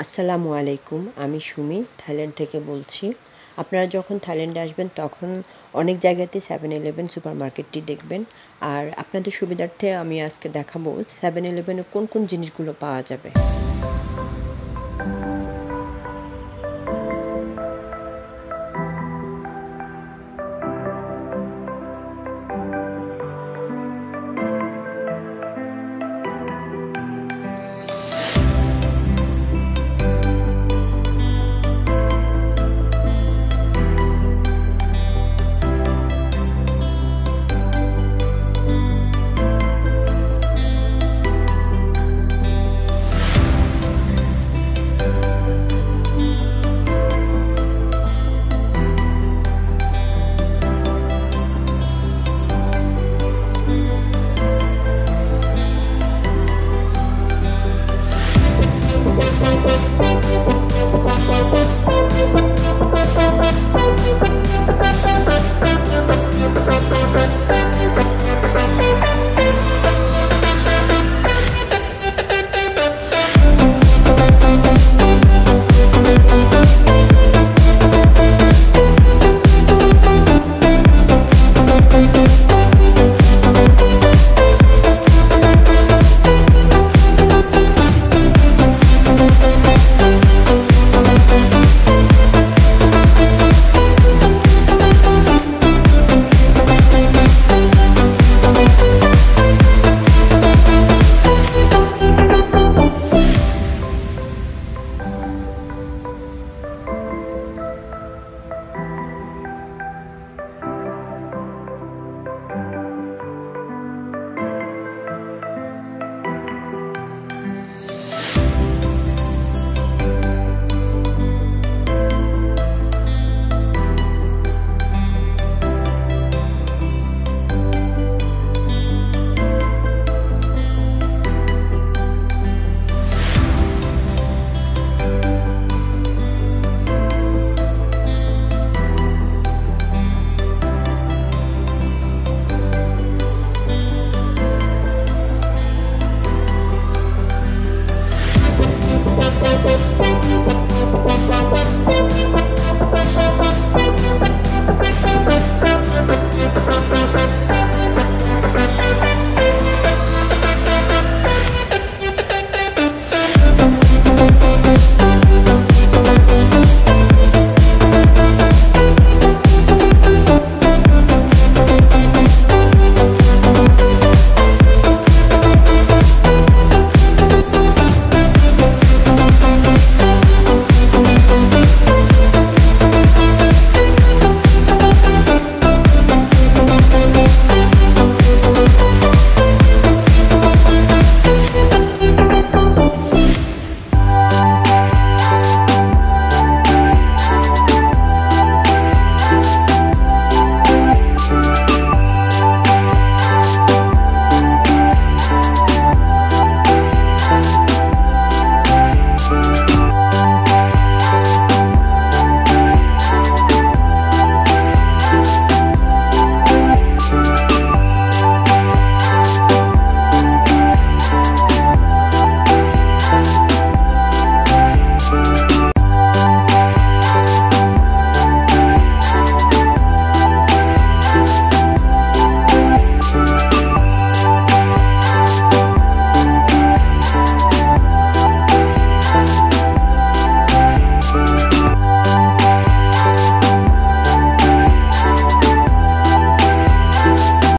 আসসালামু আলাইকুম, আমি সুমি, থাইল্যান্ড থেকে বলছি। আপনারা যখন থাইল্যান্ডে আসবেন, তখন অনেক জায়গাতে সেভেন ইলেভেন সুপার মার্কেটটি দেখবেন। আর আপনাদের সুবিধার্থে আমি আজকে দেখাবো সেভেন ইলেভেনে কোন কোন জিনিসগুলো পাওয়া যাবে।